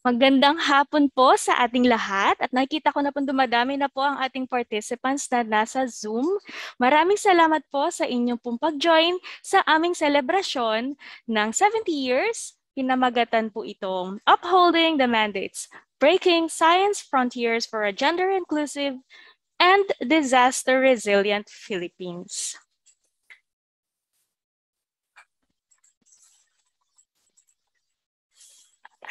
Magandang hapon po sa ating lahat at nakikita ko na po dumadami na po ang ating participants na nasa Zoom. Maraming salamat po sa inyong pong pag-join sa aming selebrasyon ng 70 years. Pinamagatan po itong Upholding the Mandates, Breaking Science Frontiers for a Gender Inclusive and Disaster Resilient Philippines.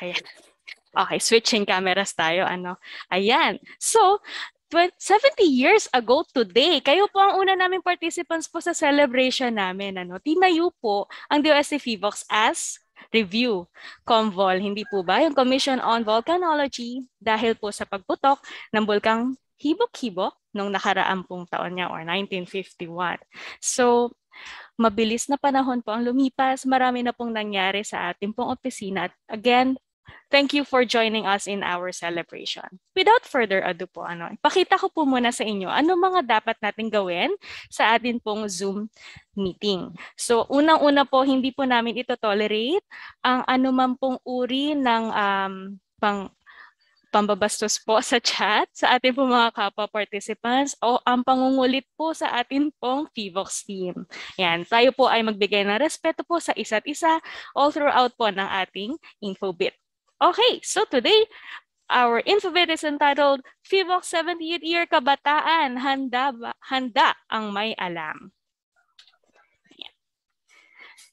Ayan. Okay, switching cameras tayo. Ano? Ayan. So, 70 years ago today, kayo po ang una naming participants po sa celebration namin. Ano? Tinayo po ang DOST FIVOX as review, COMVOL, hindi po ba? Yung Commission on Volcanology dahil po sa pagputok ng bulkang Hibok-Hibok nung nakaraang pong taon niya or 1951. So, mabilis na panahon po ang lumipas. Marami na pong nangyari sa ating pong opisina. At again, Thank you for joining us in our celebration. Without further ado po, ano, ipakita ko po muna sa inyo ano mga dapat natin gawin sa atin pong Zoom meeting. So, unang-una po, hindi po namin ito tolerate ang anuman pong uri ng um, pang pambabastos po sa chat sa ating po mga kapwa participants o ang pangungulit po sa atin pong FIVOX team. Yan, tayo po ay magbigay ng respeto po sa isa't isa all throughout po ng ating infobit. Okay, so today, our infobit is entitled FIVOX 78 Year Kabataan, Handa, Handa ang May Alam.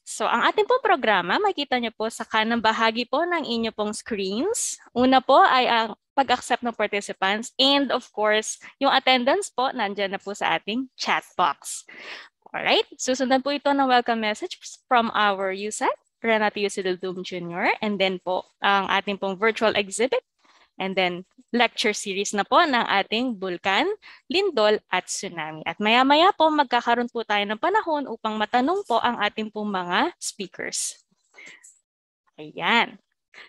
So, ang ating po programa, makita niyo po sa kanang bahagi po ng inyo pong screens. Una po ay ang pag-accept ng participants and of course, yung attendance po, nandyan na po sa ating chat box. Alright, susundan po ito ng welcome message from our USAT Renato Yusidel Doom Jr. And then po, ang ating pong virtual exhibit. And then lecture series na po ng ating Bulkan, Lindol at Tsunami. At maya-maya po magkakaroon po tayo ng panahon upang matanong po ang ating pong mga speakers. Ayan.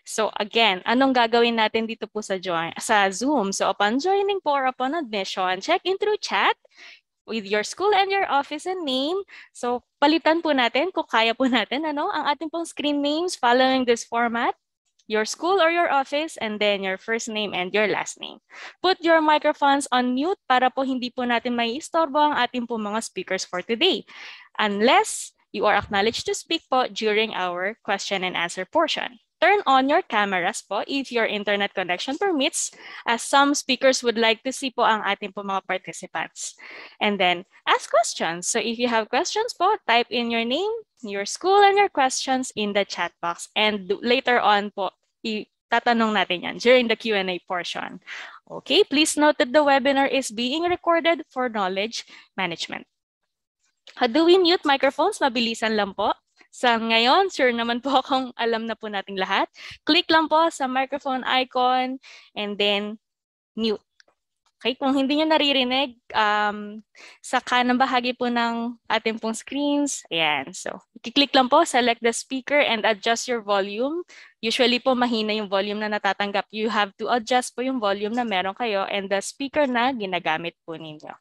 So again, anong gagawin natin dito po sa join sa Zoom? So upon joining po or upon admission, check in through chat with your school and your office and name. So palitan po natin kung kaya po natin ano ang ating pong screen names following this format. Your school or your office and then your first name and your last name. Put your microphones on mute para po hindi po natin may istorbo ang ating po mga speakers for today. Unless you are acknowledged to speak po during our question and answer portion. Turn on your cameras po if your internet connection permits as some speakers would like to see po ang ating po mga participants. And then ask questions. So if you have questions po, type in your name, your school, and your questions in the chat box. And later on po, tatanong natin yan during the Q&A portion. Okay, please note that the webinar is being recorded for knowledge management. How do we mute microphones? Mabilisan lang po. Sa ngayon, sure naman po akong alam na po nating lahat. Click lang po sa microphone icon and then mute. Okay, kung hindi nyo naririnig, um, sa kanang bahagi po ng ating pong screens, ayan. So, i-click lang po, select the speaker and adjust your volume. Usually po mahina yung volume na natatanggap. You have to adjust po yung volume na meron kayo and the speaker na ginagamit po ninyo.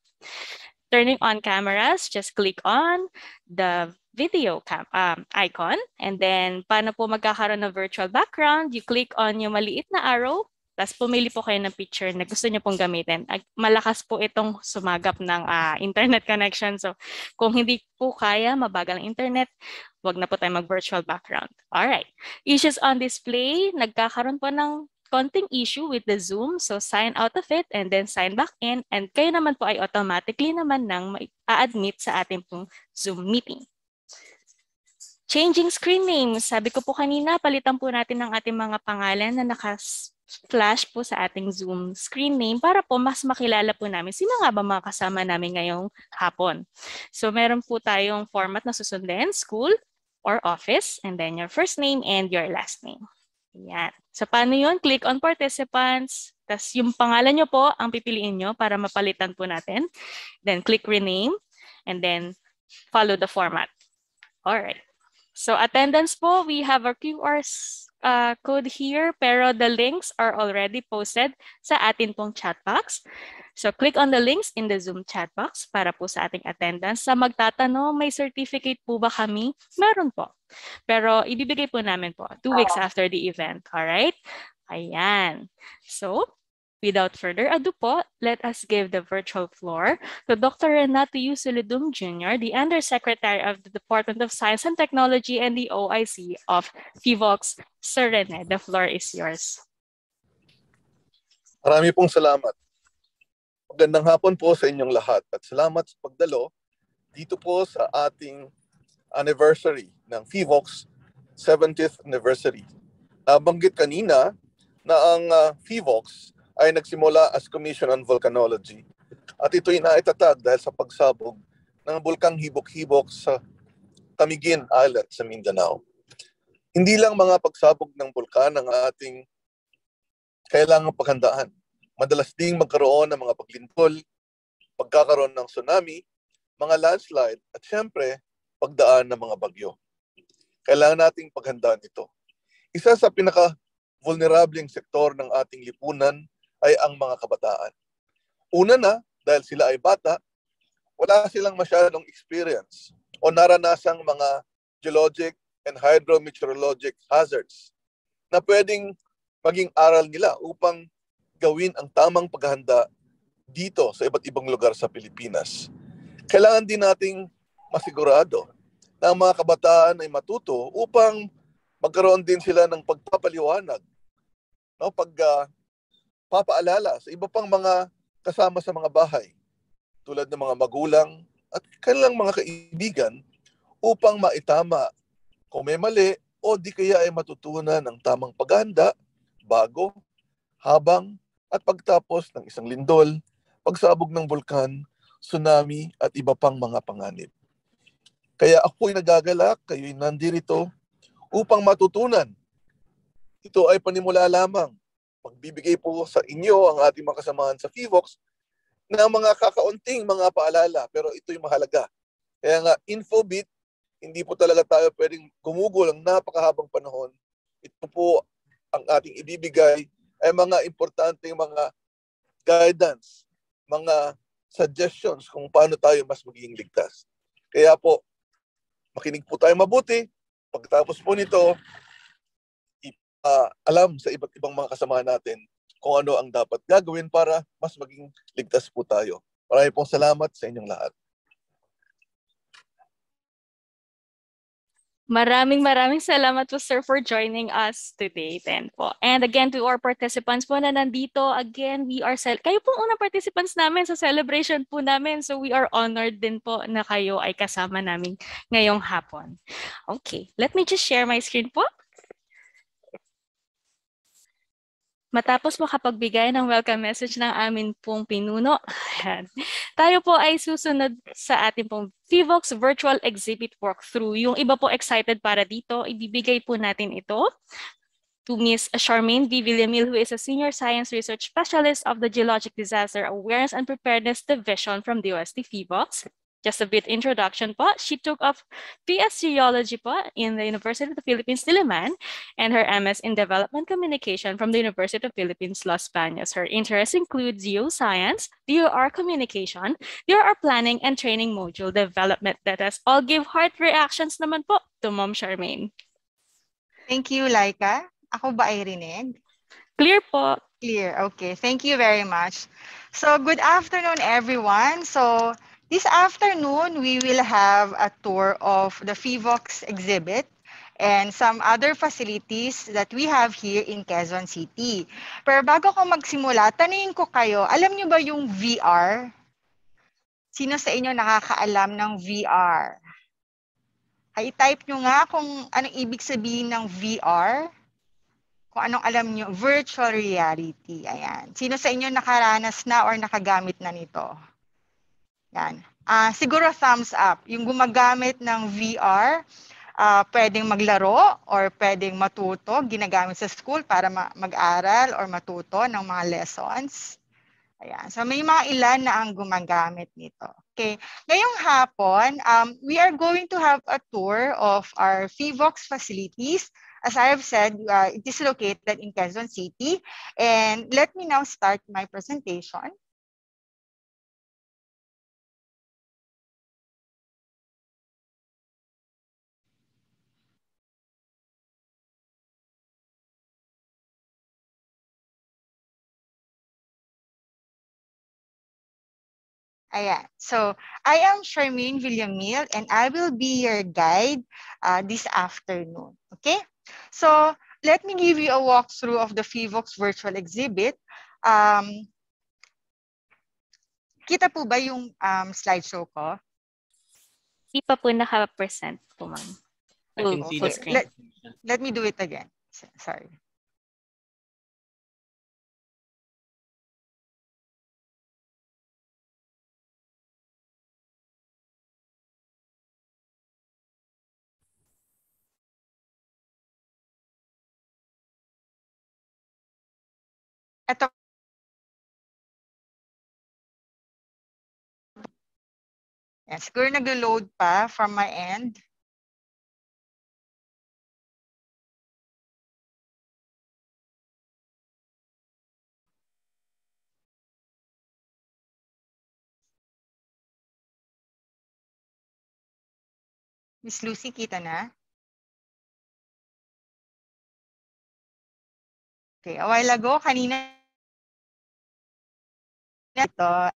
Turning on cameras, just click on the video cam, um, icon. And then, paano po magkakaroon ng virtual background? You click on yung maliit na arrow, tapos pumili po kayo ng picture na gusto niyo pong gamitin. Malakas po itong sumagap ng uh, internet connection. So, kung hindi po kaya, mabagal ang internet, wag na po tayo mag-virtual background. Alright. Issues on display, nagkakaroon po ng konting issue with the Zoom. So, sign out of it and then sign back in. And kayo naman po ay automatically naman nang ma-admit sa ating pong Zoom meeting. Changing screen names. Sabi ko po kanina, palitan po natin ang ating mga pangalan na naka-flash po sa ating Zoom screen name para po mas makilala po namin sino nga ba mga kasama namin ngayong hapon. So meron po tayong format na susundin, school or office, and then your first name and your last name. Yan. So paano yun? Click on participants. Tapos yung pangalan nyo po ang pipiliin nyo para mapalitan po natin. Then click rename and then follow the format. All right. So attendance po, we have our QR uh, code here, pero the links are already posted sa atin pong chat box. So click on the links in the Zoom chat box para po sa ating attendance. Sa magtatanong, may certificate po ba kami? Meron po. Pero ibibigay po namin po two weeks after the event. All right? Ayan. So, Without further ado po, let us give the virtual floor to Dr. Renato U. Suludum Jr., the Undersecretary of the Department of Science and Technology and the OIC of FIVOX. Sir Rene, the floor is yours. Marami pong salamat. Magandang hapon po sa inyong lahat at salamat sa pagdalo dito po sa ating anniversary ng FIVOX 70th anniversary. Nabanggit kanina na ang uh, ay nagsimula as Commission on Volcanology. At ito'y naitatag dahil sa pagsabog ng bulkang hibok-hibok sa Tamigin Island sa Mindanao. Hindi lang mga pagsabog ng bulkan ang ating kailangang paghandaan. Madalas ding magkaroon ng mga paglindol, pagkakaroon ng tsunami, mga landslide, at syempre, pagdaan ng mga bagyo. Kailangan nating paghandaan ito. Isa sa pinaka-vulnerableng sektor ng ating lipunan ay ang mga kabataan. Una na, dahil sila ay bata, wala silang masyadong experience o naranasang mga geologic and hydrometeorologic hazards na pwedeng maging aral nila upang gawin ang tamang paghahanda dito sa iba't ibang lugar sa Pilipinas. Kailangan din nating masigurado na ang mga kabataan ay matuto upang magkaroon din sila ng pagpapaliwanag no pag uh, papaalala sa iba pang mga kasama sa mga bahay tulad ng mga magulang at kanilang mga kaibigan upang maitama kung may mali o di kaya ay matutunan ng tamang paghahanda bago, habang at pagtapos ng isang lindol, pagsabog ng bulkan, tsunami at iba pang mga panganib. Kaya ako'y nagagalak, kayo'y nandirito upang matutunan. Ito ay panimula lamang magbibigay po sa inyo ang ating mga kasamahan sa FIVOX ng mga kakaunting mga paalala pero ito'y mahalaga. Kaya nga, Infobit, hindi po talaga tayo pwedeng gumugol ng napakahabang panahon. Ito po ang ating ibibigay ay mga importanteng mga guidance, mga suggestions kung paano tayo mas magiging ligtas. Kaya po, makinig po tayo mabuti. Pagkatapos po nito, uh, alam sa iba't ibang mga kasama natin kung ano ang dapat gagawin para mas maging ligtas po tayo. Maraming pong salamat sa inyong lahat. Maraming maraming salamat po sir for joining us today then po. And again to our participants po na nandito, again we are cel- kayo po unang participants namin sa celebration po namin. So we are honored din po na kayo ay kasama namin ngayong hapon. Okay, let me just share my screen po. Matapos makapagbigay ng welcome message ng amin pong pinuno, tayo po ay susunod sa ating pong Vivox Virtual Exhibit Walkthrough. Yung iba po excited para dito, ibibigay po natin ito to Ms. Charmaine V. Villamil, who is a Senior Science Research Specialist of the Geologic Disaster Awareness and Preparedness Division from the UST FIVOX. Just a bit introduction po. She took up PS Geology po in the University of the Philippines, Diliman, and her MS in Development Communication from the University of the Philippines, Los Baños. Her interests include geoscience, DOR communication, DOR planning, and training module development. That us all give heart reactions naman po to Mom Charmaine. Thank you, Laika. Ako ba ay rinig? Clear po. Clear. Okay. Thank you very much. So, good afternoon, everyone. So, This afternoon, we will have a tour of the FIVOX exhibit and some other facilities that we have here in Quezon City. Pero bago ko magsimula, tanungin ko kayo, alam niyo ba yung VR? Sino sa inyo nakakaalam ng VR? Ay, type nyo nga kung anong ibig sabihin ng VR. Kung anong alam nyo, virtual reality. Ayan. Sino sa inyo nakaranas na or nakagamit na nito? Yan. Uh, siguro thumbs up. Yung gumagamit ng VR, uh, ah, pwedeng maglaro or pwedeng matuto, ginagamit sa school para ma- mag-aral or matuto ng mga lessons. Ayan. So may mga ilan na ang gumagamit nito. Okay. Ngayong hapon, um, we are going to have a tour of our FIVOX facilities. As I have said, uh, it is located in Quezon City. And let me now start my presentation. Ayan. So, I am Charmaine Villamil and I will be your guide uh, this afternoon. Okay? So, let me give you a walkthrough of the FIVOX virtual exhibit. Um, kita po ba yung um, slideshow ko? Hindi pa po naka-present po, ma'am. Let, let me do it again. Sorry. Ito. Yan, siguro nag-load pa from my end. Miss Lucy, kita na? Okay, a while ago, kanina ito,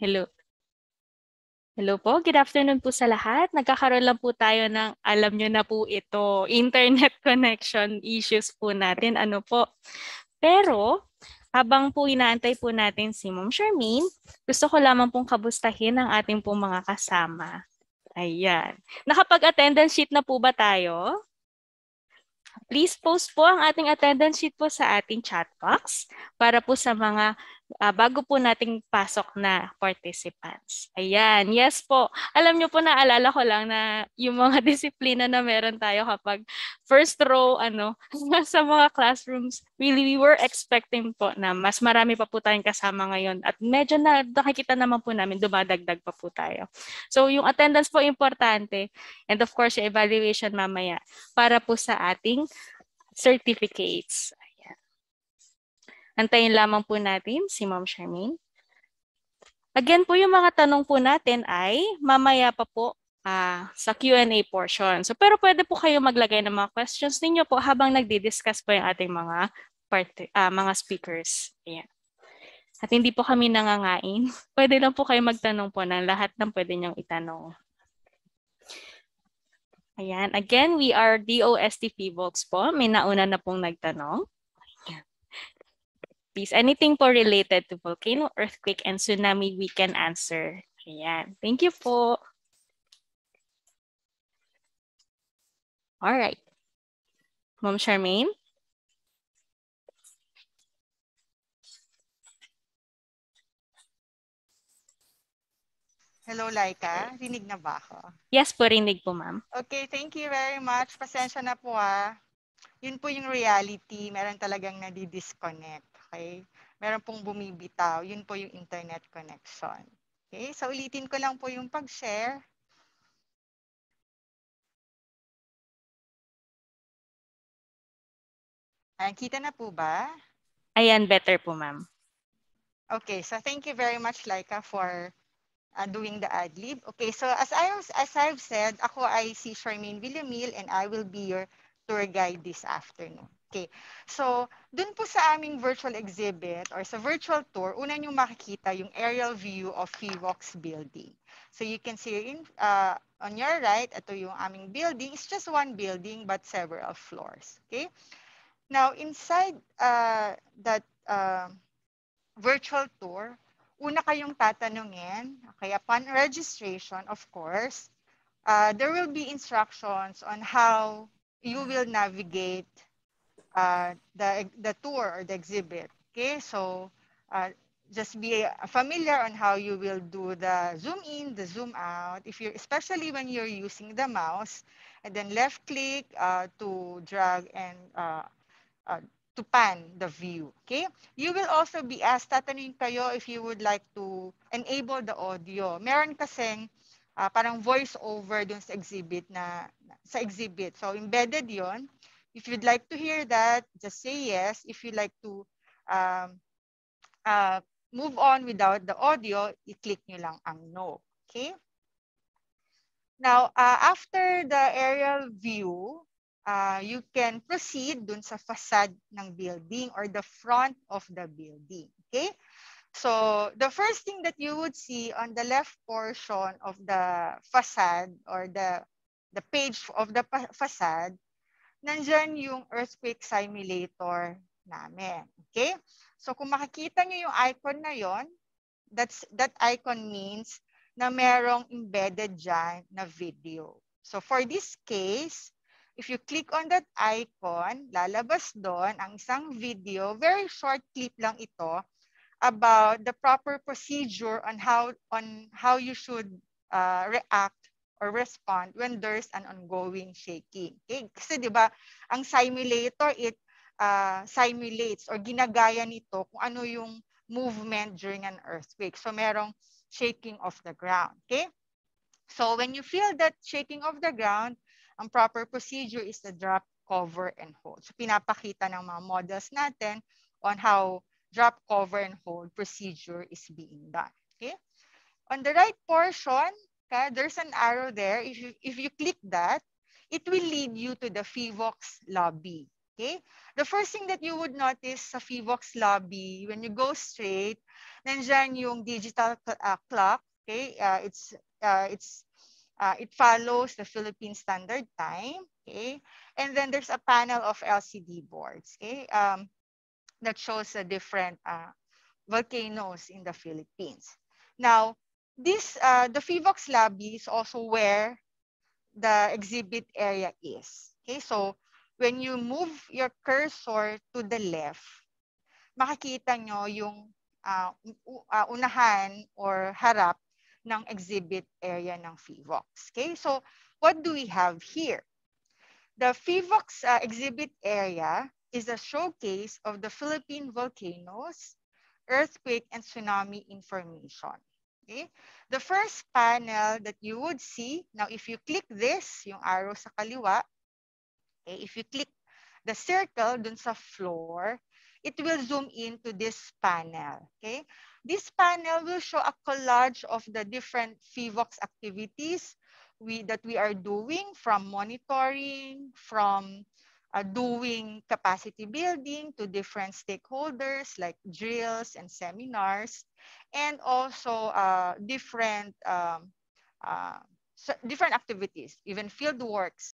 Hello. Hello po. Good afternoon po sa lahat. Nagkakaroon lang po tayo ng alam nyo na po ito, internet connection issues po natin. Ano po. Pero, habang po inaantay po natin si Ma'am Charmaine, gusto ko lamang pong kabustahin ang ating pong mga kasama. Ayan. Nakapag-attendance sheet na po ba tayo? Please post po ang ating attendance sheet po sa ating chat box para po sa mga ah, bago po nating pasok na participants. Ayan, yes po. Alam nyo po, naalala ko lang na yung mga disiplina na meron tayo kapag first row, ano, sa mga classrooms, really, we were expecting po na mas marami pa po tayong kasama ngayon. At medyo na, nakikita naman po namin, dumadagdag pa po tayo. So, yung attendance po importante. And of course, yung evaluation mamaya para po sa ating certificates. Antayin lamang po natin si Ma'am Charmaine. Again po, yung mga tanong po natin ay mamaya pa po ah, sa Q&A portion. So, pero pwede po kayo maglagay ng mga questions ninyo po habang nagdi-discuss po yung ating mga part- ah, mga speakers. Ayan. At hindi po kami nangangain. Pwede lang po kayo magtanong po ng lahat ng pwede niyong itanong. Ayan. Again, we are DOST Volks po. May nauna na pong nagtanong. Please, anything po related to volcano, earthquake, and tsunami, we can answer. Ayan. Thank you po. All right. Ma'am Charmaine? hello Laika, rinig na ba ako? Yes po, rinig po, ma'am. Okay, thank you very much. Pasensya na po ah. Yun po yung reality. Meron talagang nadi-disconnect. Okay? Meron pong bumibitaw. Yun po yung internet connection. Okay? So ulitin ko lang po yung pag-share. Ayan, kita na po ba? Ayan, better po, ma'am. Okay, so thank you very much, Laika, for uh, doing the ad-lib. Okay, so as, I was, as I've said, ako ay si Charmaine Villamil and I will be your tour guide this afternoon. Okay, so dun po sa aming virtual exhibit or sa virtual tour, una nyo makikita yung aerial view of FIVOX building. So you can see in, uh, on your right, ito yung aming building. It's just one building but several floors. Okay, now inside uh, that uh, virtual tour, una kayong tatanungin, okay, upon registration, of course, uh, there will be instructions on how you will navigate uh, the, the tour or the exhibit. Okay, so uh, just be familiar on how you will do the zoom in, the zoom out, if you're, especially when you're using the mouse, and then left click uh, to drag and uh, uh, to pan the view. Okay? You will also be asked, tatanungin kayo if you would like to enable the audio. Meron kasing uh, parang voice over dun sa exhibit na sa exhibit. So embedded yon If you'd like to hear that, just say yes. If you'd like to um, uh, move on without the audio, i-click nyo lang ang no. Okay? Now, uh, after the aerial view, uh, you can proceed dun sa facade ng building or the front of the building. Okay? So, the first thing that you would see on the left portion of the facade or the, the page of the facade, nandyan yung earthquake simulator namin. Okay? So, kung makikita nyo yung icon na yon, that's, that icon means na merong embedded dyan na video. So, for this case, if you click on that icon, lalabas doon ang isang video, very short clip lang ito, about the proper procedure on how on how you should uh, react or respond when there's an ongoing shaking. Okay? Kasi 'di ba, ang simulator it uh, simulates or ginagaya nito kung ano yung movement during an earthquake. So merong shaking of the ground. Okay? So when you feel that shaking of the ground, ang proper procedure is the drop, cover, and hold. So pinapakita ng mga models natin on how drop, cover, and hold procedure is being done. Okay. On the right portion, okay, there's an arrow there. If you, if you click that, it will lead you to the FIVOX lobby. Okay. The first thing that you would notice sa FIVOX lobby, when you go straight, nandiyan yung digital uh, clock. Okay. Uh, it's, uh, it's, uh, it follows the Philippine Standard Time. Okay. And then there's a panel of LCD boards. Okay. Um, that shows the different uh, volcanoes in the Philippines. Now, this uh, the FIVOX lobby is also where the exhibit area is. Okay, so when you move your cursor to the left, makikita nyo yung uh, uh, unahan or harap ng exhibit area ng FIVOX. Okay, so what do we have here? The FIVOX uh, exhibit area is a showcase of the Philippine volcanoes, earthquake, and tsunami information. Okay? The first panel that you would see, now if you click this, yung arrow sa kaliwa, okay, if you click the circle dun sa floor, it will zoom into this panel. Okay? This panel will show a collage of the different FIVOX activities we, that we are doing from monitoring, from uh, doing capacity building to different stakeholders like drills and seminars, and also uh, different um, uh, different activities, even field works